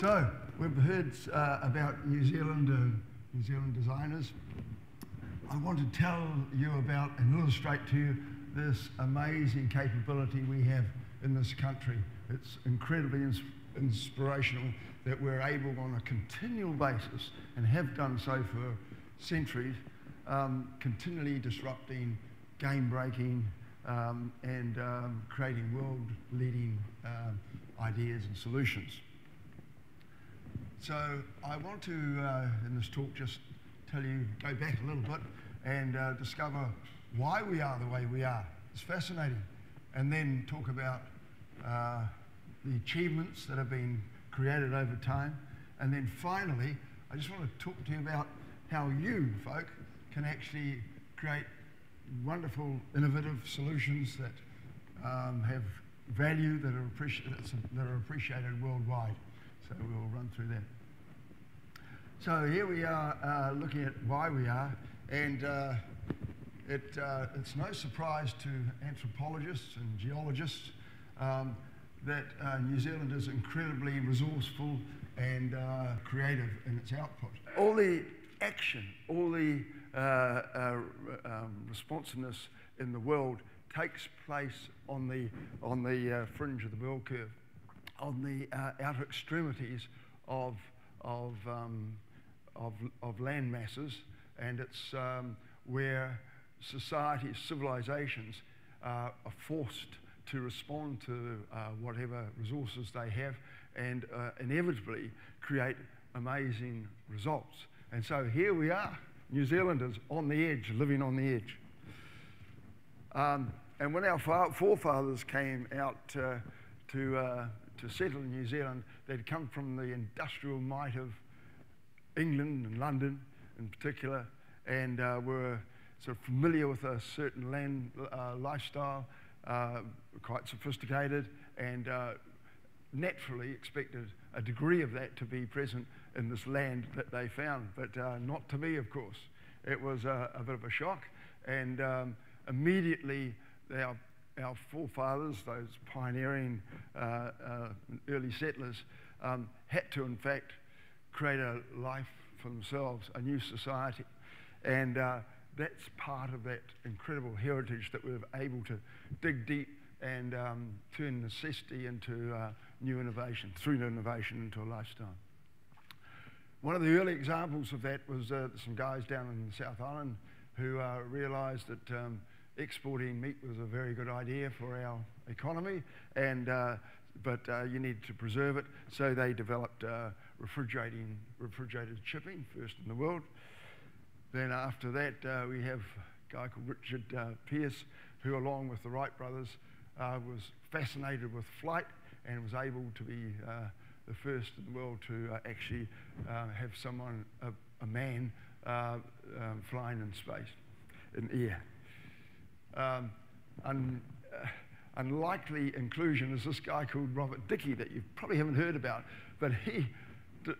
So, we've heard uh, about New Zealand and New Zealand designers. I want to tell you about and illustrate to you this amazing capability we have in this country. It's incredibly ins- inspirational that we're able on a continual basis and have done so for centuries, um, continually disrupting, game breaking, um, and um, creating world leading um, ideas and solutions. So I want to, uh, in this talk, just tell you, go back a little bit and uh, discover why we are the way we are. It's fascinating. And then talk about uh, the achievements that have been created over time. And then finally, I just want to talk to you about how you, folk, can actually create wonderful, innovative solutions that um, have value that are, that are appreciated worldwide. So we'll run through that. So here we are uh, looking at why we are, and uh, it, uh, it's no surprise to anthropologists and geologists um, that uh, New Zealand is incredibly resourceful and uh, creative in its output. All the action, all the uh, um, responsiveness in the world takes place on the, on the fringe of the bell curve, on the outer extremities of, of, um, of, of land masses, and it's um, where societies, civilizations uh, are forced to respond to uh, whatever resources they have and uh, inevitably create amazing results. And so here we are, New Zealanders on the edge, living on the edge. Um, and when our forefathers came out to, uh, to settle in New Zealand, they'd come from the industrial might of England and London in particular, and uh, were sort of familiar with a certain land uh, lifestyle, uh, quite sophisticated, and uh, naturally expected a degree of that to be present in this land that they found, but uh, not to me, of course. It was a, a bit of a shock, and um, immediately our, our forefathers, those pioneering uh, early settlers, um, had to, in fact, create a life for themselves, a new society. And uh, that's part of that incredible heritage that we're able to dig deep and um, turn necessity into uh, new innovation, through new innovation into a lifestyle. One of the early examples of that was uh, some guys down in the South Island who uh, realised that um, exporting meat was a very good idea for our economy, and, uh, but uh, you need to preserve it, so they developed uh, refrigerating, refrigerated shipping, first in the world. Then after that, uh, we have a guy called Richard Pearse, who along with the Wright brothers was fascinated with flight and was able to be uh, the first in the world to uh, actually uh, have someone, a, a man, um, flying in space, in air. Um, un, unlikely inclusion is this guy called Robert Dickie that you probably haven't heard about, but he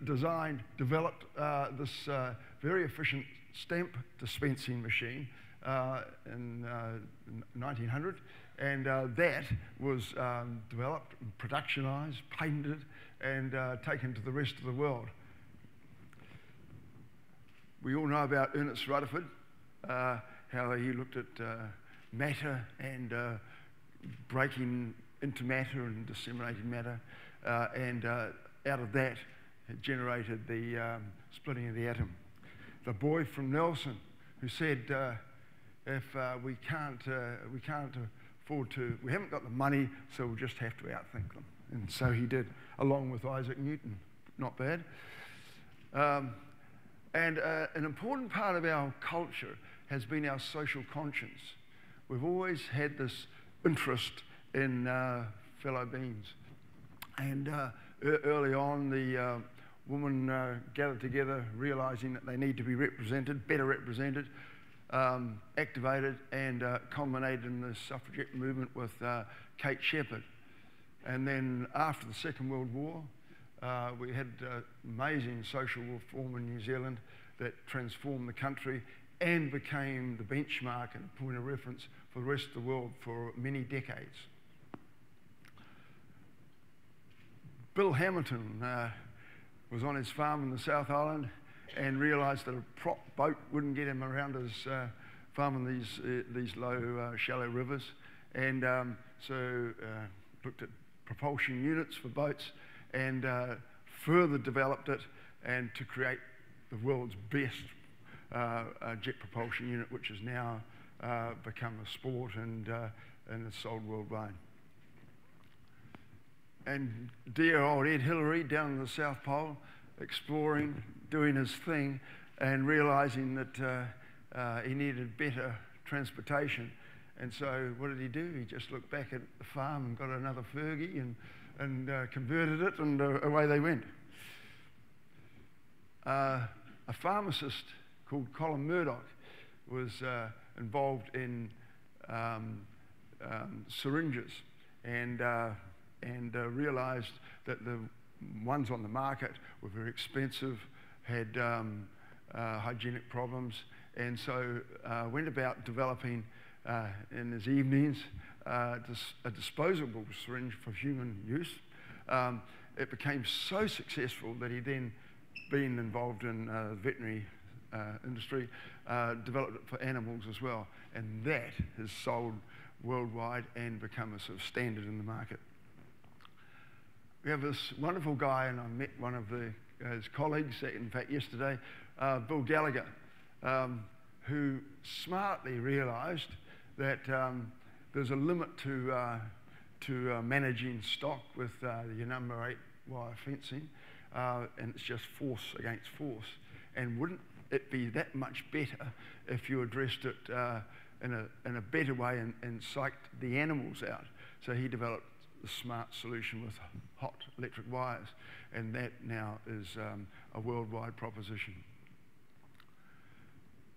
designed, developed uh, this uh, very efficient stamp dispensing machine uh, in 1900 and uh, that was um, developed, productionized, patented, and taken to the rest of the world. We all know about Ernest Rutherford, uh, how he looked at uh, matter and uh, breaking into matter and disseminating matter, and out of that, generated the um, splitting of the atom. The boy from Nelson, who said, if we can't, we can't afford to, we haven't got the money, so we'll just have to outthink them. And so he did, along with Isaac Newton. Not bad. Um, and uh, an important part of our culture has been our social conscience. We've always had this interest in uh, fellow beings. And uh, early on, the uh, women uh, gathered together, realizing that they need to be represented, better represented um, activated and uh, culminated in the suffragette movement with uh, Kate Sheppard. And then after the Second World War, uh, we had amazing social reform in New Zealand that transformed the country and became the benchmark and point of reference for the rest of the world for many decades. Bill Hamilton, uh, was on his farm in the South Island and realised that a prop boat wouldn't get him around his uh, farm in these, uh, these low, uh, shallow rivers. And um, so uh, looked at propulsion units for boats and uh, further developed it and to create the world's best jet propulsion unit, which has now become a sport and, and is sold worldwide. And dear old Ed Hillary down in the South Pole, exploring, doing his thing, and realizing that uh, uh, he needed better transportation. And so, what did he do? He just looked back at the farm and got another Fergie and, and uh, converted it, and uh, away they went. Uh, a pharmacist called Colin Murdoch was uh, involved in um, um, syringes and, and realized that the ones on the market were very expensive, had um, uh, hygienic problems, and so uh, went about developing uh, in his evenings uh, a disposable syringe for human use. Um, it became so successful that he then, being involved in uh, veterinary uh, industry, developed it for animals as well, and that has sold worldwide and become a sort of standard in the market we have this wonderful guy, and I met one of the, uh, his colleagues, in fact, yesterday, uh, Bill Gallagher, um, who smartly realised that um, there's a limit to, uh, to uh, managing stock with uh, your number eight wire fencing, uh, and it's just force against force. And wouldn't it be that much better if you addressed it in, a, in a better way and, and psyched the animals out? So he developed the smart solution with hot electric wires, and that now is um, a worldwide proposition.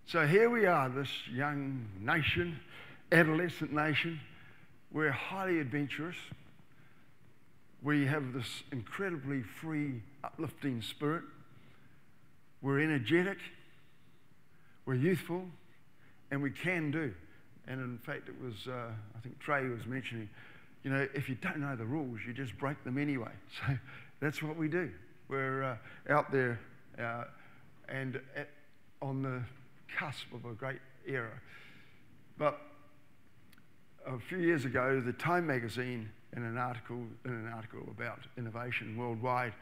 So here we are, this young nation, adolescent nation. We're highly adventurous. We have this incredibly free, uplifting spirit. We're energetic. We're youthful. And we can do. And in fact, it was, uh, I think Trey was mentioning, you know, if you don't know the rules, you just break them anyway. So that's what we do. We're uh, out there uh, and at, on the cusp of a great era. But a few years ago, the Time magazine, in an article, in an article about innovation worldwide,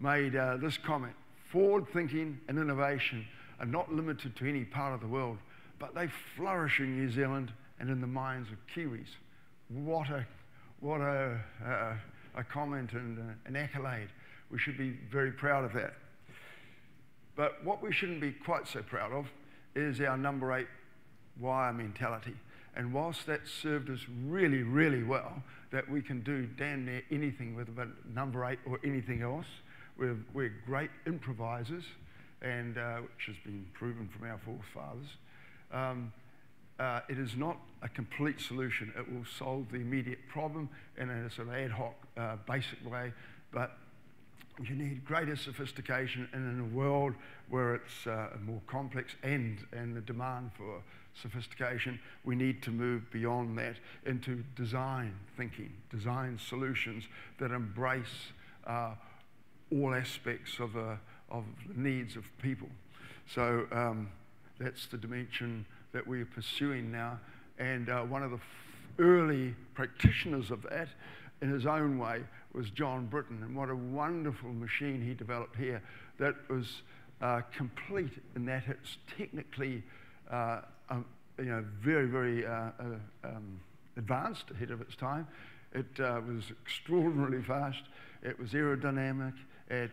made uh, this comment forward thinking and innovation are not limited to any part of the world, but they flourish in New Zealand and in the minds of Kiwis. What a what a, a, comment and an accolade. We should be very proud of that. But what we shouldn't be quite so proud of is our number eight wire mentality. And whilst that served us really, really well, that we can do damn near anything with a number eight or anything else, we're, we're great improvisers, and uh, which has been proven from our forefathers. Um, uh, it is not a complete solution. It will solve the immediate problem in a sort of ad hoc, uh, basic way, but you need greater sophistication and in a world where it's uh, more complex and, and the demand for sophistication, we need to move beyond that into design thinking, design solutions that embrace uh, all aspects of, uh, of the needs of people. So um, that's the dimension that we're pursuing now. And uh, one of the early practitioners of that, in his own way, was John Britton. And what a wonderful machine he developed here that was uh, complete in that it's technically uh, um, you know, very, very uh, uh, um, advanced ahead of its time. It uh, was extraordinarily fast. It was aerodynamic. It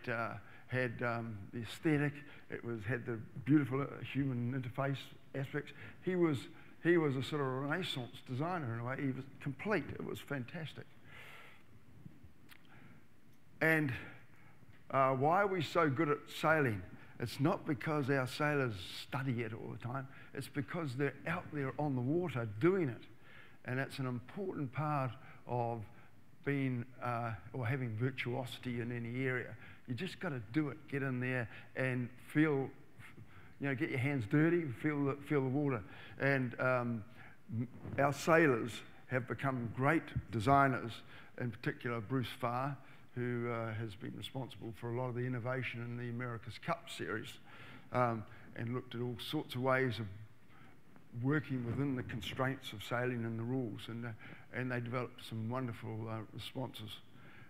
had um, the aesthetic. It was, had the beautiful human interface aspects. He was, he was a sort of Renaissance designer in a way. He was complete. It was fantastic. And uh, why are we so good at sailing? It's not because our sailors study it all the time. It's because they're out there on the water doing it. And that's an important part of being uh, or having virtuosity in any area. You just got to do it. Get in there and feel you know, get your hands dirty, feel the, feel the water. And um, our sailors have become great designers, in particular Bruce Farr, who uh, has been responsible for a lot of the innovation in the America's Cup series um, and looked at all sorts of ways of working within the constraints of sailing and the rules. And, uh, and they developed some wonderful uh, responses.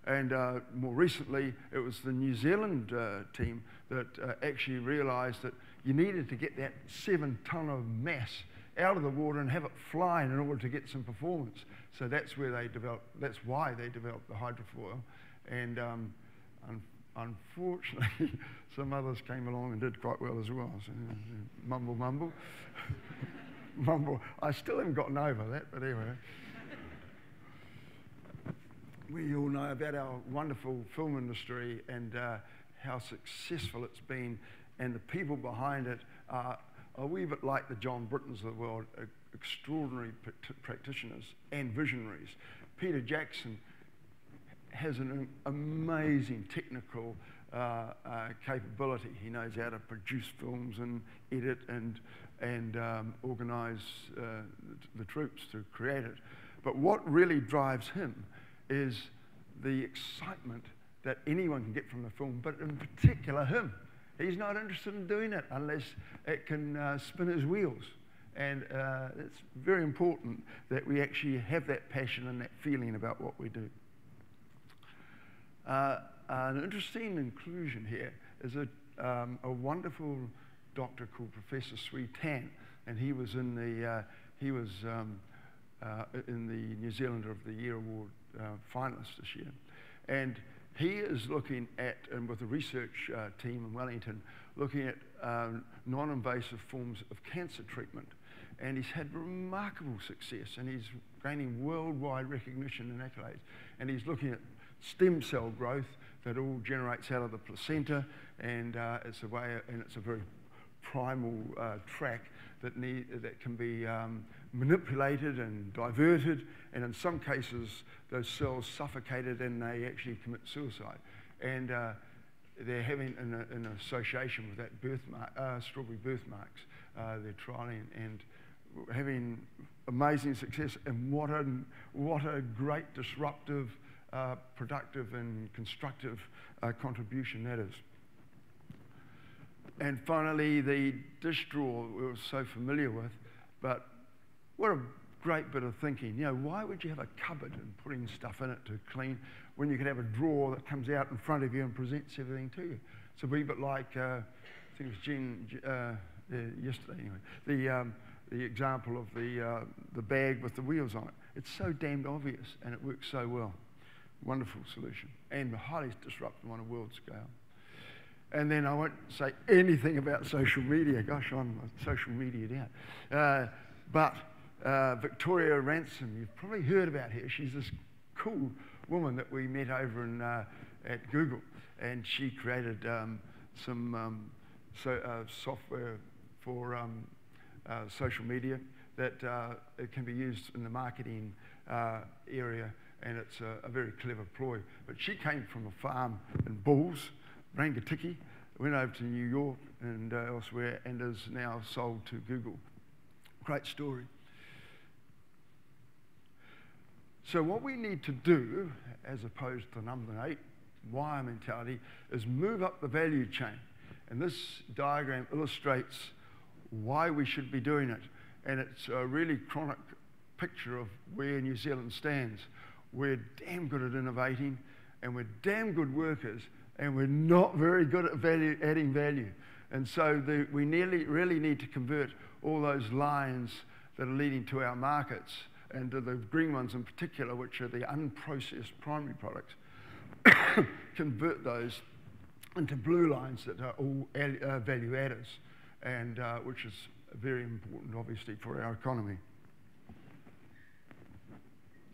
And uh, more recently, it was the New Zealand uh, team that uh, actually realized that you needed to get that seven ton of mass out of the water and have it flying in order to get some performance. So that's where they developed, that's why they developed the hydrofoil. And um, un unfortunately, some others came along and did quite well as well. So, mumble, mumble. mumble. I still haven't gotten over that, but anyway. We all know about our wonderful film industry and uh, how successful it's been, and the people behind it are a wee bit like the John Brittons of the world, extraordinary practitioners and visionaries. Peter Jackson has an amazing technical uh, uh, capability. He knows how to produce films and edit and, and um, organize uh, the troops to create it. But what really drives him is the excitement that anyone can get from the film, but in particular him. He's not interested in doing it unless it can uh, spin his wheels. And uh, it's very important that we actually have that passion and that feeling about what we do. Uh, an interesting inclusion here is a, um, a wonderful doctor called Professor Swee Tan, and he was in the uh, he was um, uh, in the New Zealander of the Year Award uh, finalist this year, and he is looking at, and with a research uh, team in Wellington, looking at um, non-invasive forms of cancer treatment. And he's had remarkable success, and he's gaining worldwide recognition and accolades. And he's looking at stem cell growth that all generates out of the placenta, and uh, it's a way, and it's a very primal uh, track that, need, that can be um, manipulated and diverted, and in some cases, those cells suffocated and they actually commit suicide. And uh, they're having an, an, association with that birthmark, uh, strawberry birthmarks. Uh, they're trialing and having amazing success. And what a, what a great disruptive, uh, productive, and constructive uh, contribution that is. And finally, the dish drawer we were so familiar with, but what a great bit of thinking. You know, why would you have a cupboard and putting stuff in it to clean when you could have a drawer that comes out in front of you and presents everything to you? It's a wee bit like, uh, I think it was Jen uh, uh, yesterday anyway, the, um, the example of the, uh, the bag with the wheels on it. It's so damned obvious and it works so well. Wonderful solution and highly disruptive on a world scale. And then I won't say anything about social media. Gosh, I'm social media out. Uh, but uh, Victoria Ransom. You've probably heard about her. She's this cool woman that we met over in, uh, at Google, and she created um, some um, so, uh, software for um, uh, social media that uh, it can be used in the marketing uh, area, and it's a, a, very clever ploy. But she came from a farm in Bulls, Rangitikei, went over to New York and elsewhere, and is now sold to Google. Great story. So, what we need to do, as opposed to number eight, wire mentality, is move up the value chain. And this diagram illustrates why we should be doing it. And it's a really chronic picture of where New Zealand stands. We're damn good at innovating, and we're damn good workers, and we're not very good at value, adding value. And so the, we nearly, really need to convert all those lines that are leading to our markets and the green ones in particular, which are the unprocessed primary products, convert those into blue lines that are all uh, value adders, and uh, which is very important, obviously, for our economy.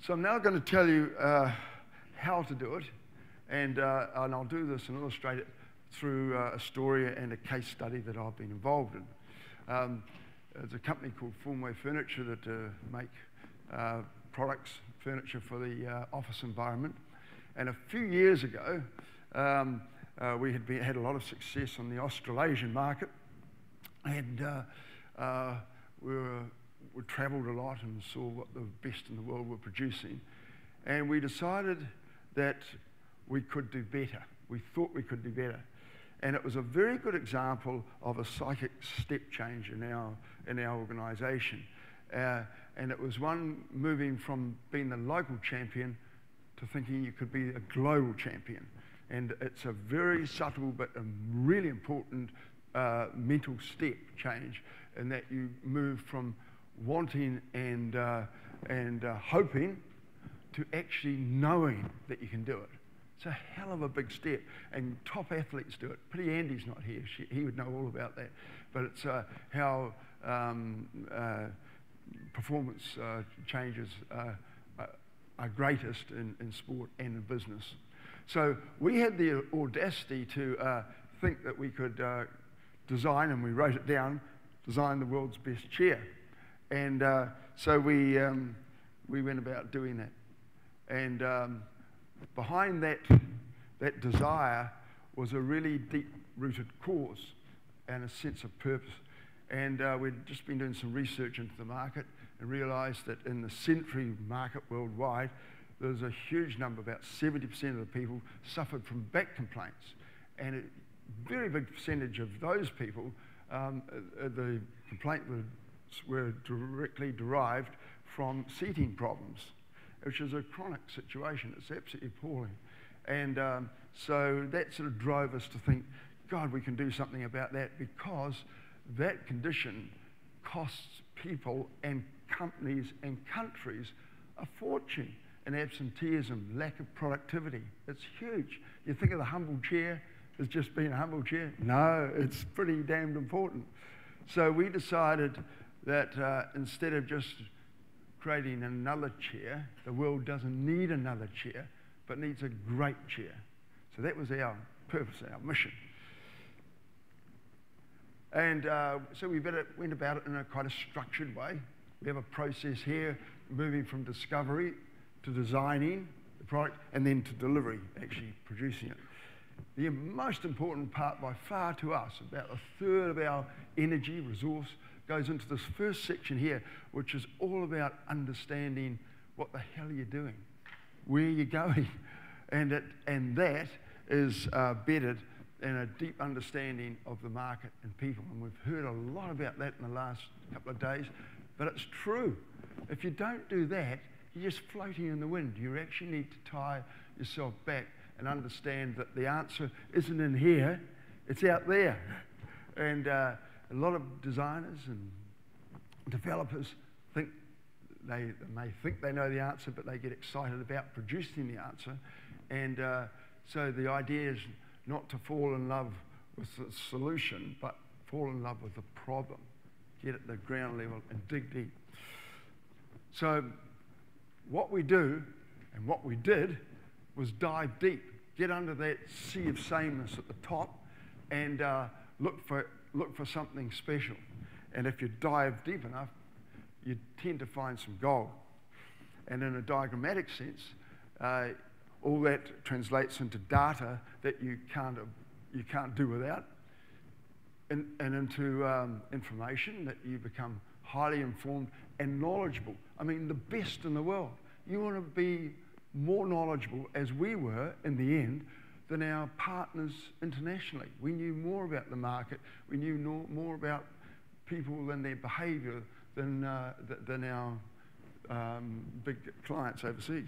So I'm now going to tell you uh, how to do it, and, uh, and I'll do this and illustrate it through uh, a story and a case study that I've been involved in. Um, there's a company called Formway Furniture that uh, make uh, products, furniture for the uh, office environment. And a few years ago, um, uh, we had been, had a lot of success on the Australasian market, and uh, uh, we, were, we travelled a lot and saw what the best in the world were producing. And we decided that we could do better. We thought we could do better. And it was a very good example of a psychic step change in our, in our organisation. Uh, and it was one moving from being the local champion to thinking you could be a global champion. And it's a very subtle but a really important uh, mental step change in that you move from wanting and, uh, and uh, hoping to actually knowing that you can do it. It's a hell of a big step, and top athletes do it. Pretty Andy's not here; she, he would know all about that. But it's uh, how um, uh, performance uh, changes uh, are greatest in, in sport and in business. So we had the audacity to uh, think that we could uh, design, and we wrote it down, design the world's best chair. And uh, so we, um, we went about doing that. And um, behind that, that desire was a really deep rooted cause and a sense of purpose. And uh, we'd just been doing some research into the market and realised that in the sedentary market worldwide, there's a huge number, about 70% of the people suffered from back complaints. And a very big percentage of those people, um, uh, the complaint were directly derived from seating problems, which is a chronic situation. It's absolutely appalling. And um, so that sort of drove us to think, God, we can do something about that because that condition costs people and companies and countries a fortune in absenteeism, lack of productivity. It's huge. You think of the humble chair as just being a humble chair? No, it's pretty damned important. So we decided that uh, instead of just creating another chair, the world doesn't need another chair, but needs a great chair. So that was our purpose, our mission. And uh, so we went about it in a quite a structured way. We have a process here moving from discovery to designing the product and then to delivery, actually producing it. The most important part by far to us, about a third of our energy resource, goes into this first section here, which is all about understanding what the hell are you doing, where you're you going, and, it, and that is uh, bedded in a deep understanding of the market and people. And we've heard a lot about that in the last couple of days, but it's true. If you don't do that, you're just floating in the wind. You actually need to tie yourself back and understand that the answer isn't in here, it's out there. And uh, a lot of designers and developers think they, they, may think they know the answer, but they get excited about producing the answer. And uh, so the idea is not to fall in love with the solution, but fall in love with the problem. Get at the ground level and dig deep. So what we do and what we did was dive deep, get under that sea of sameness at the top, and uh, look, for, look for something special. And if you dive deep enough, you tend to find some gold. And in a diagrammatic sense, uh, all that translates into data that you can't, you can't do without, and, and into um, information that you become highly informed and knowledgeable. I mean, the best in the world. You want to be more knowledgeable, as we were in the end, than our partners internationally. We knew more about the market, we knew no, more about people and their behaviour than, uh, th than our um, big clients overseas.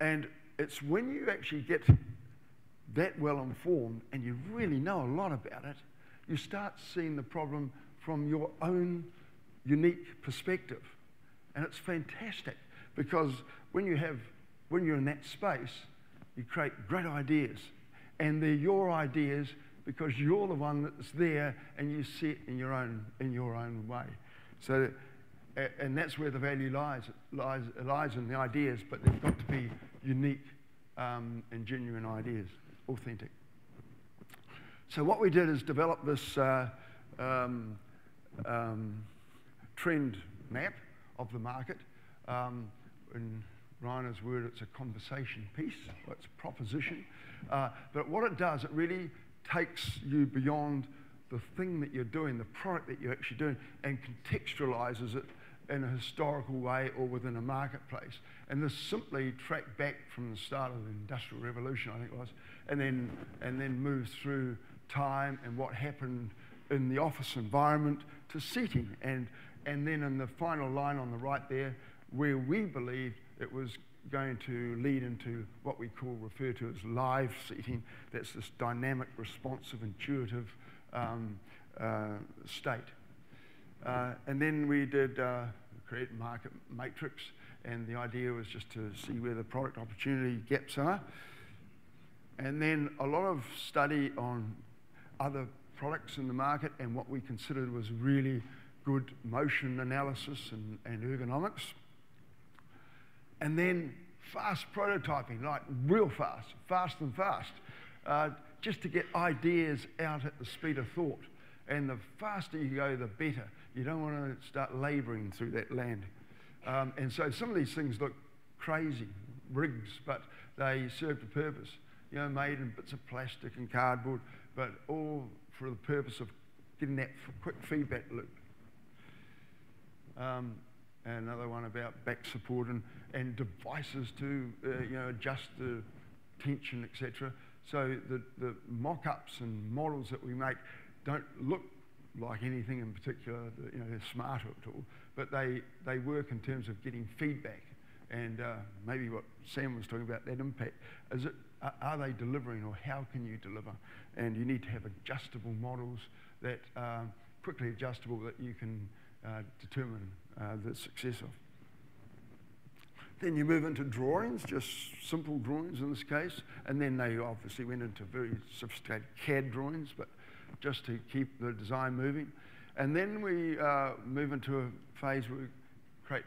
And it's when you actually get that well informed and you really know a lot about it, you start seeing the problem from your own unique perspective. And it's fantastic because when you have, when you're in that space, you create great ideas. And they're your ideas because you're the one that's there and you see it in your own, in your own way. So, and that's where the value lies, lies, lies in the ideas, but they've got to be unique um, and genuine ideas, authentic. So what we did is develop this uh, um, um, trend map of the market. Um, in Rainer's word, it's a conversation piece, it's a proposition. Uh, but what it does, it really takes you beyond the thing that you're doing, the product that you're actually doing, and contextualizes it in a historical way or within a marketplace. And this simply tracked back from the start of the Industrial Revolution, I think it was, and then, and then moves through time and what happened in the office environment to seating. And, and then in the final line on the right there, where we believed it was going to lead into what we call, refer to as live seating. That's this dynamic, responsive, intuitive um, uh, state. Uh, and then we did uh, create a market matrix, and the idea was just to see where the product opportunity gaps are. And then a lot of study on other products in the market and what we considered was really good motion analysis and, and ergonomics. And then fast prototyping, like real fast, fast and fast, uh, just to get ideas out at the speed of thought. And the faster you go, the better. You don't want to start labouring through that land. Um, and so some of these things look crazy, rigs, but they served a purpose. You know, made in bits of plastic and cardboard, but all for the purpose of getting that quick feedback loop. Um, another one about back support and, and devices to uh, you know, adjust the tension, etc. So the, the mock-ups and models that we make don't look like anything in particular, you know, they're smart at all, but they, they work in terms of getting feedback. And uh, maybe what Sam was talking about, that impact. Is it, are they delivering or how can you deliver? And you need to have adjustable models that are quickly adjustable that you can uh, determine uh, the success of. Then you move into drawings, just simple drawings in this case, and then they obviously went into very sophisticated CAD drawings, but just to keep the design moving. And then we uh, move into a phase where we create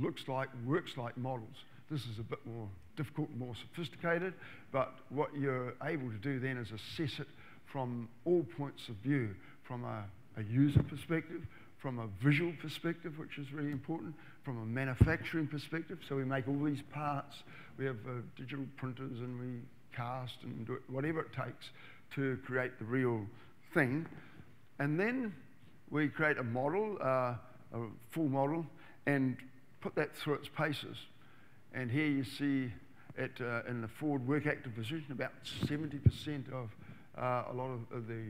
looks like, works like models. This is a bit more difficult, more sophisticated, but what you're able to do then is assess it from all points of view, from a, a user perspective, from a visual perspective, which is really important, from a manufacturing perspective. So we make all these parts. We have uh, digital printers and we cast and do whatever it takes to create the real thing. And then we create a model, uh, a full model, and put that through its paces. And here you see it uh, in the forward work active position, about 70% of uh, a lot of, the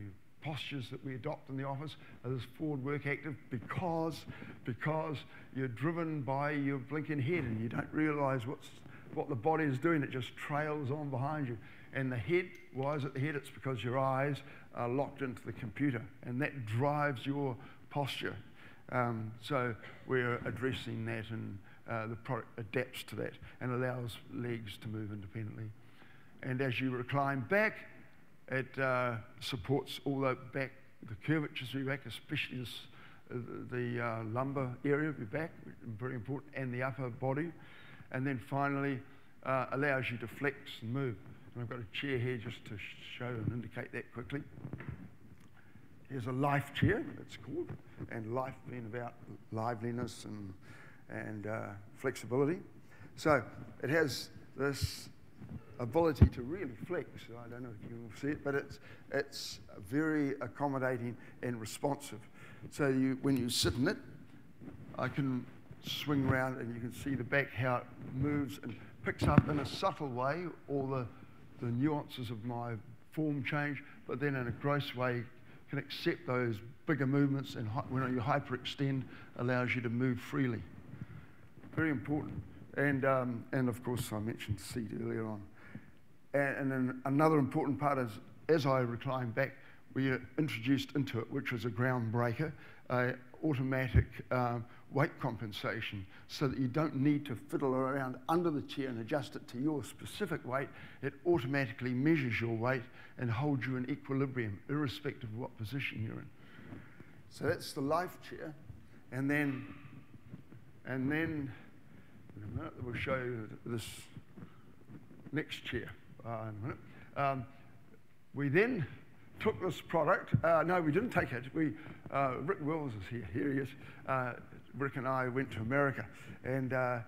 postures that we adopt in the office is forward work active because, because you're driven by your blinking head and you don't realize what's, what the body is doing. It just trails on behind you. And the head, why is it the head? It's because your eyes are locked into the computer and that drives your posture. Um, so we're addressing that and uh, the product adapts to that and allows legs to move independently. And as you recline back, it uh, supports all the back, the curvatures of your back, especially this, uh, the uh, lumbar area of your back, very important, and the upper body. And then finally, uh, allows you to flex and move. And I've got a chair here just to show and indicate that quickly. Here's a life chair, it's called, and life being about liveliness and, and uh, flexibility. So it has this ability to really flex. I don't know if you can see it, but it's, it's very accommodating and responsive. So you, when you sit in it, I can swing around and you can see the back, how it moves and picks up in a subtle way all the, the nuances of my form change, but then in a gross way can accept those bigger movements and when you hyperextend allows you to move freely. Very important. And, um, and of course, I mentioned seat earlier on. And, and then another important part is, as I recline back, we introduced into it, which was a groundbreaker, uh, automatic uh, weight compensation so that you don't need to fiddle around under the chair and adjust it to your specific weight. It automatically measures your weight and holds you in equilibrium, irrespective of what position you're in. So that's the life chair. And then, and then in a minute, we'll show you this next chair uh. Um, we then took this product. Uh, no, we didn't take it. We, uh, Rick Wills is here. Here he is. Rick and I went to America and uh,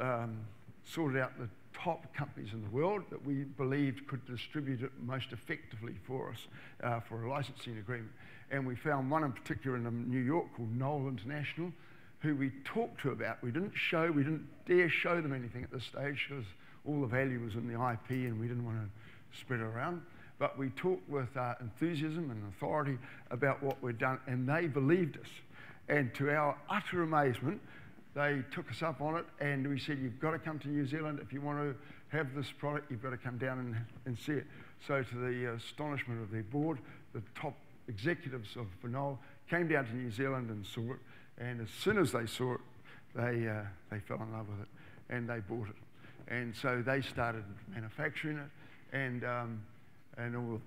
um, sorted out the top companies in the world that we believed could distribute it most effectively for us uh, for a licensing agreement. And we found one in particular in New York called Knoll International, who we talked to about. We didn't show, we didn't dare show them anything at this stage because all the value was in the IP and we didn't want to spread it around. But we talked with uh, enthusiasm and authority about what we'd done, and they believed us. And to our utter amazement, they took us up on it, and we said, You've got to come to New Zealand. If you want to have this product, you've got to come down and, and see it. So, to the astonishment of their board, the top executives of Knoll came down to New Zealand and saw it. And as soon as they saw it, they, uh, they fell in love with it and they bought it. And so they started manufacturing it and, um, and all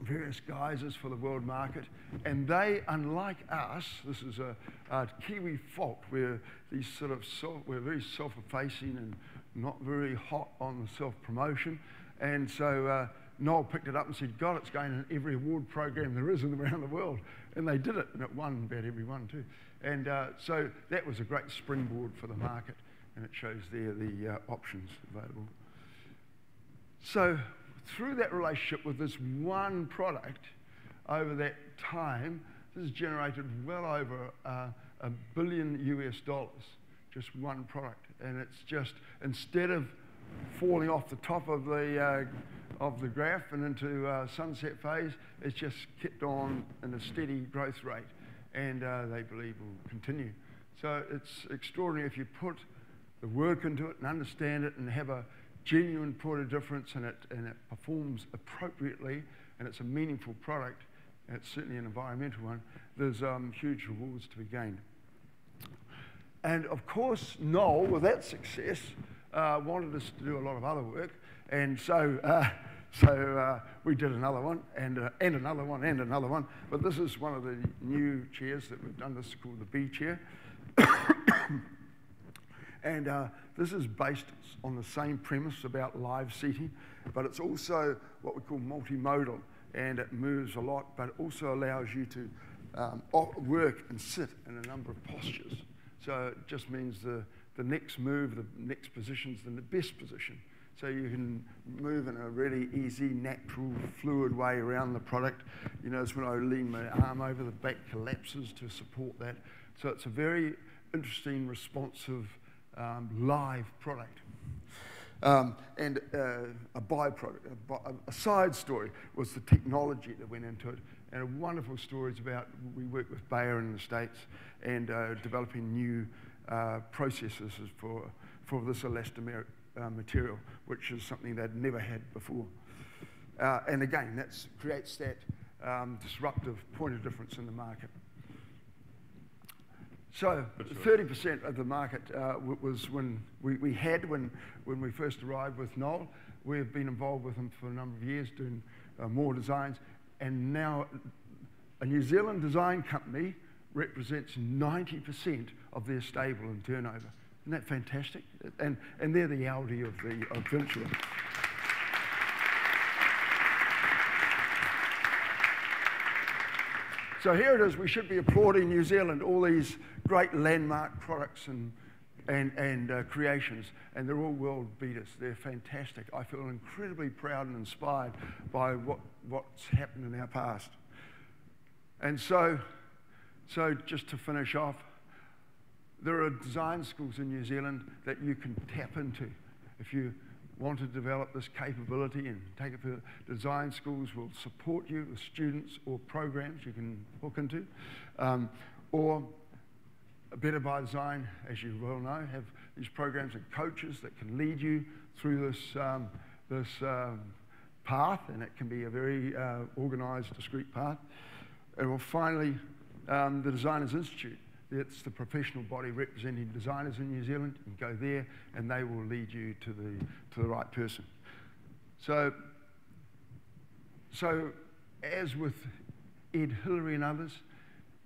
various guises for the world market. And they, unlike us, this is a, a Kiwi fault. We're these sort of self, we're very self-effacing and not very hot on the self-promotion. And so uh, Knoll picked it up and said, God, it's going in every award program there is around the world. And they did it, and it won about every one too. And uh, so that was a great springboard for the market, and it shows there the uh, options available. So through that relationship with this one product over that time, this has generated well over uh, a billion US dollars, just one product. And it's just, instead of falling off the top of the, uh, of the graph and into uh, sunset phase, it's just kept on in a steady growth rate. And uh, they believe will continue. So it's extraordinary if you put the work into it and understand it and have a genuine of difference and it, and it performs appropriately and it's a meaningful product, and it's certainly an environmental one, there's um, huge rewards to be gained. And of course, Knoll, with that success, uh, wanted us to do a lot of other work. And so, uh, so uh, we did another one, and, uh, and another one, and another one. But this is one of the new chairs that we've done. This is called the B chair. and uh, this is based on the same premise about live seating, but it's also what we call multimodal, and it moves a lot, but also allows you to um, work and sit in a number of postures. So it just means the, the next move, the next position is the best position. So you can move in a really easy, natural, fluid way around the product. You notice when I lean my arm over, the back collapses to support that. So it's a very interesting, responsive um, live product. Um, and uh, a byproduct, a, a, side story was the technology that went into it. And a wonderful story is about we work with Bayer in the States and uh, developing new uh, processes for, for this elastomer uh, material, which is something they'd never had before. Uh, and again, that creates that um, disruptive point of difference in the market. So 30% of the market uh, was when we, we had when, when we first arrived with Knoll. We've been involved with them for a number of years doing uh, more designs. And now a New Zealand design company represents 90% of their stable and turnover. Isn't that fantastic? And, and they're the Audi of, the, of Ventura. So here it is. We should be applauding New Zealand, all these great landmark products and, and, and uh, creations, and they're all world beaters. They're fantastic. I feel incredibly proud and inspired by what, what's happened in our past. And so, so just to finish off, there are design schools in New Zealand that you can tap into if you want to develop this capability and take it for design schools will support you with students or programs you can hook into. Um, or Better by Design, as you well know, have these programs and coaches that can lead you through this, um, this um, path, and it can be a very uh, organized, discrete path. And well, finally, um, the Designers Institute it's the professional body representing designers in New Zealand. You can go there and they will lead you to the, to the right person. So, so, as with Ed Hillary and others,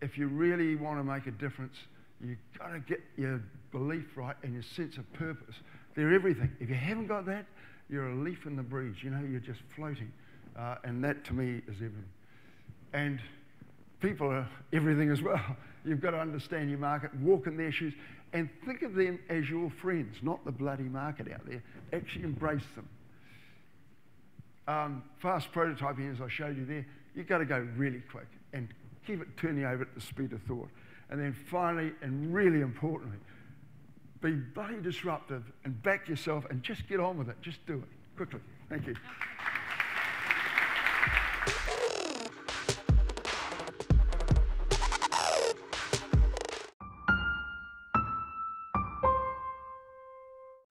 if you really want to make a difference, you've got to get your belief right and your sense of purpose. They're everything. If you haven't got that, you're a leaf in the breeze. You know, you're just floating. Uh, and that to me is everything. And people are everything as well. You've got to understand your market, walk in their shoes, and think of them as your friends, not the bloody market out there. Actually embrace them. Um, fast prototyping, as I showed you there, you've got to go really quick and keep it turning over at the speed of thought. And then finally, and really importantly, be bloody disruptive and back yourself and just get on with it. Just do it quickly. Thank you.